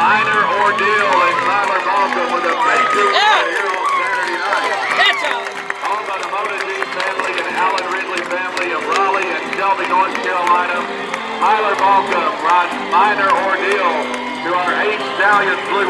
Minor Ordeal and Tyler Malcolm with a major Yeah. here on Saturday night. That's all. By the Mona Jean family and Alan Ridley family of Raleigh and Shelby, North Carolina. Tyler Malcolm rides Minor Ordeal to our eight stallion Blue.